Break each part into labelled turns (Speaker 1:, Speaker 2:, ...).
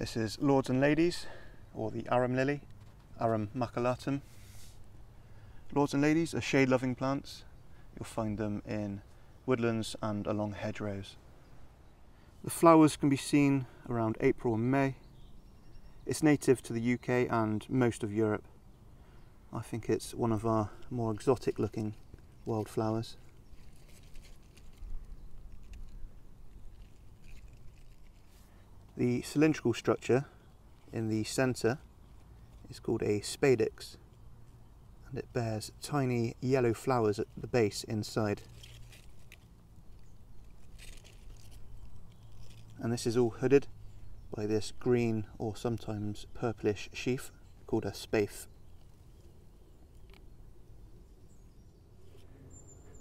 Speaker 1: This is Lords and Ladies, or the arum lily, Arum maculatum. Lords and Ladies are shade loving plants. You'll find them in woodlands and along hedgerows. The flowers can be seen around April and May. It's native to the UK and most of Europe. I think it's one of our more exotic looking wildflowers. The cylindrical structure in the centre is called a spadix and it bears tiny yellow flowers at the base inside. And this is all hooded by this green or sometimes purplish sheath called a spathe.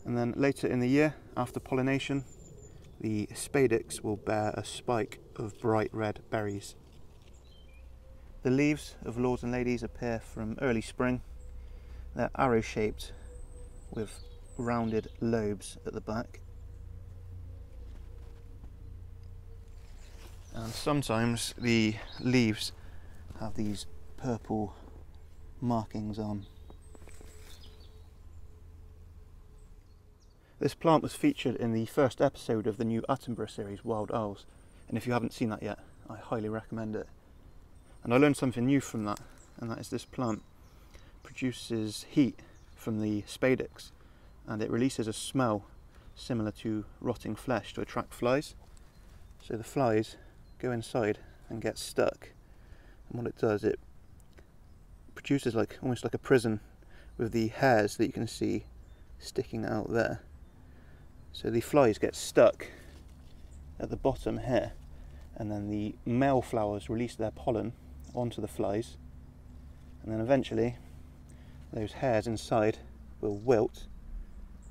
Speaker 1: And then later in the year, after pollination, the spadix will bear a spike of bright red berries. The leaves of Lords and Ladies appear from early spring. They're arrow shaped with rounded lobes at the back. And sometimes the leaves have these purple markings on. This plant was featured in the first episode of the new Attenborough series, Wild Isles, and if you haven't seen that yet, I highly recommend it. And I learned something new from that, and that is this plant produces heat from the spadix, and it releases a smell similar to rotting flesh to attract flies. So the flies go inside and get stuck, and what it does, it produces like almost like a prison with the hairs that you can see sticking out there so the flies get stuck at the bottom here, and then the male flowers release their pollen onto the flies, and then eventually those hairs inside will wilt,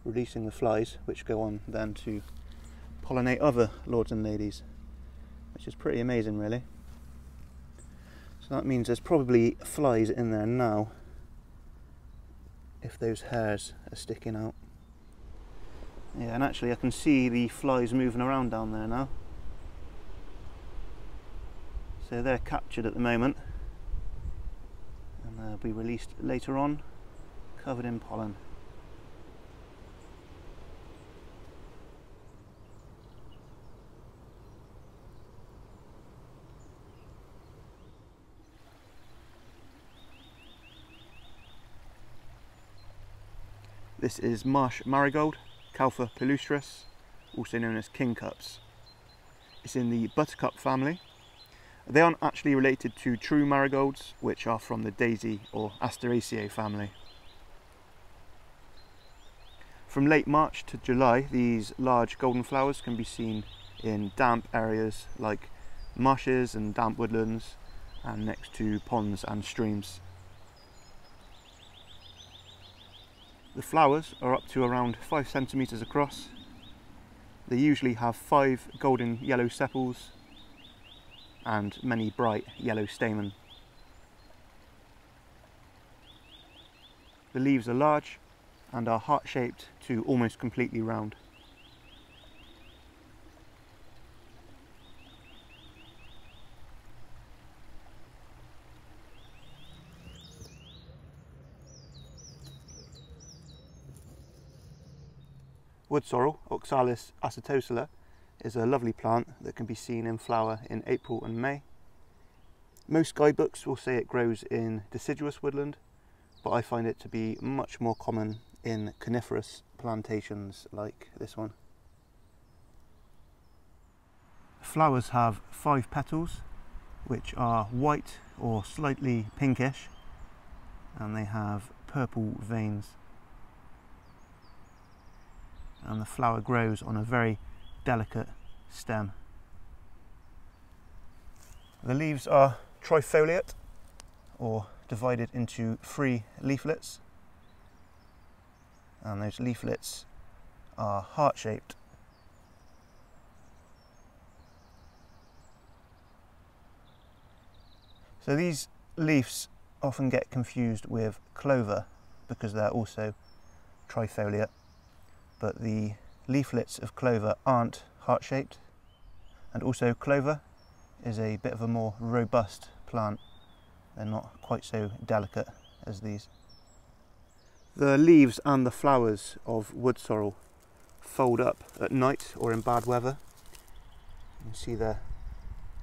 Speaker 1: releasing the flies, which go on then to pollinate other lords and ladies, which is pretty amazing, really. So that means there's probably flies in there now if those hairs are sticking out. Yeah, and actually I can see the flies moving around down there now. So they're captured at the moment and they'll be released later on, covered in pollen. This is marsh marigold. Caltha palustris, also known as kingcups. It's in the buttercup family. They aren't actually related to true marigolds, which are from the daisy or Asteraceae family. From late March to July, these large golden flowers can be seen in damp areas like marshes and damp woodlands and next to ponds and streams. The flowers are up to around 5 centimetres across. They usually have five golden yellow sepals and many bright yellow stamen. The leaves are large and are heart-shaped to almost completely round. Wood sorrel, Oxalis acetosella, is a lovely plant that can be seen in flower in April and May. Most guidebooks will say it grows in deciduous woodland, but I find it to be much more common in coniferous plantations like this one. Flowers have five petals, which are white or slightly pinkish, and they have purple veins and the flower grows on a very delicate stem. The leaves are trifoliate or divided into three leaflets and those leaflets are heart-shaped. So these leaves often get confused with clover because they're also trifoliate but the leaflets of clover aren't heart-shaped and also clover is a bit of a more robust plant. They're not quite so delicate as these. The leaves and the flowers of wood sorrel fold up at night or in bad weather. You can see they're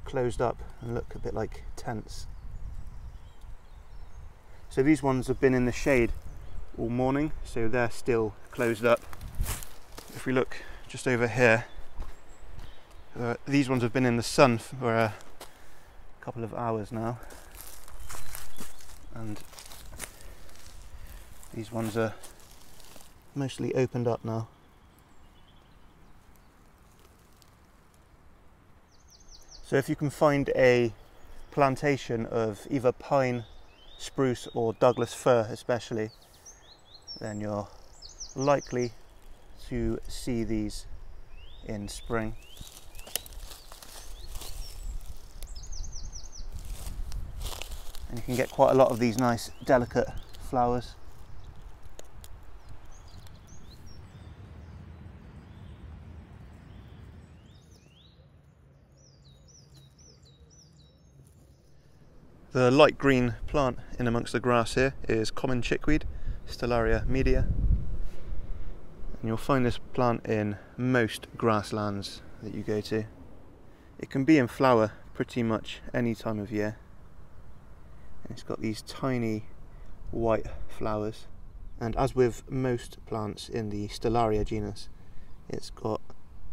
Speaker 1: closed up and look a bit like tents. So these ones have been in the shade all morning, so they're still closed up. If we look just over here, uh, these ones have been in the sun for a couple of hours now, and these ones are mostly opened up now. So if you can find a plantation of either pine, spruce or Douglas fir especially, then you're likely to see these in spring. And you can get quite a lot of these nice delicate flowers. The light green plant in amongst the grass here is common chickweed, Stellaria media. And you'll find this plant in most grasslands that you go to. It can be in flower pretty much any time of year. And it's got these tiny white flowers. And as with most plants in the Stellaria genus, it's got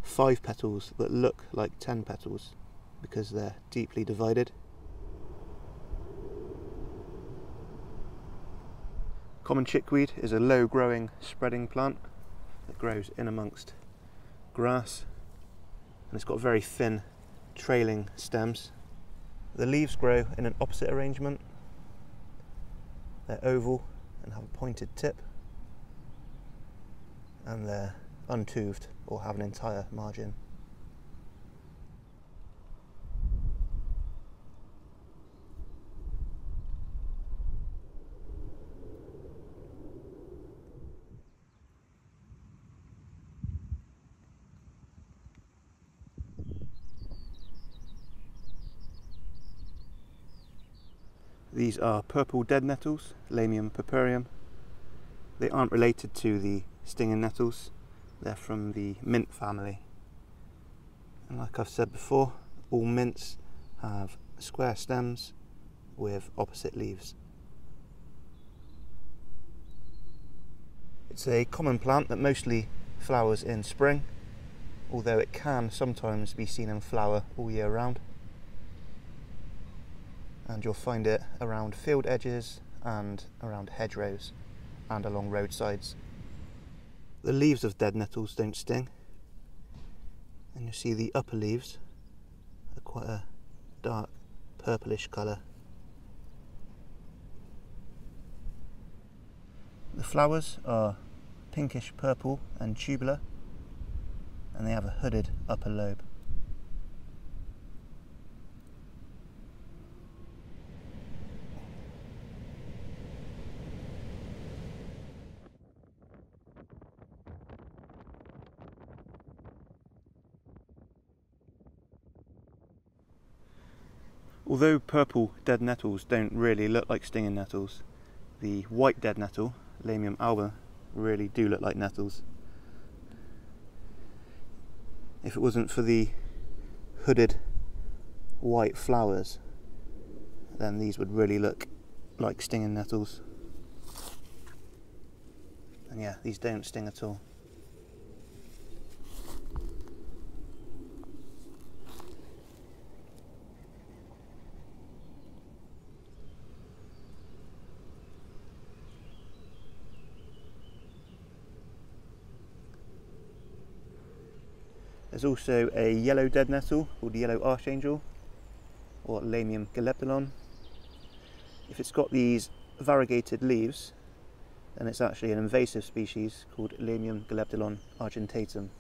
Speaker 1: five petals that look like ten petals because they're deeply divided. Common chickweed is a low growing spreading plant that grows in amongst grass and it's got very thin trailing stems. The leaves grow in an opposite arrangement. They're oval and have a pointed tip and they're untoothed or have an entire margin. These are purple dead nettles, Lamium purpureum. They aren't related to the stinging nettles, they're from the mint family. And like I've said before, all mints have square stems with opposite leaves. It's a common plant that mostly flowers in spring, although it can sometimes be seen in flower all year round and you'll find it around field edges and around hedgerows and along roadsides. The leaves of dead nettles don't sting and you see the upper leaves are quite a dark purplish colour. The flowers are pinkish purple and tubular and they have a hooded upper lobe. Although purple dead nettles don't really look like stinging nettles, the white dead nettle, Lamium alba, really do look like nettles. If it wasn't for the hooded white flowers, then these would really look like stinging nettles. And yeah, these don't sting at all. There's also a yellow dead nettle called the yellow archangel or Lamium galeobdolon. If it's got these variegated leaves, then it's actually an invasive species called Lamium galeobdolon argentatum.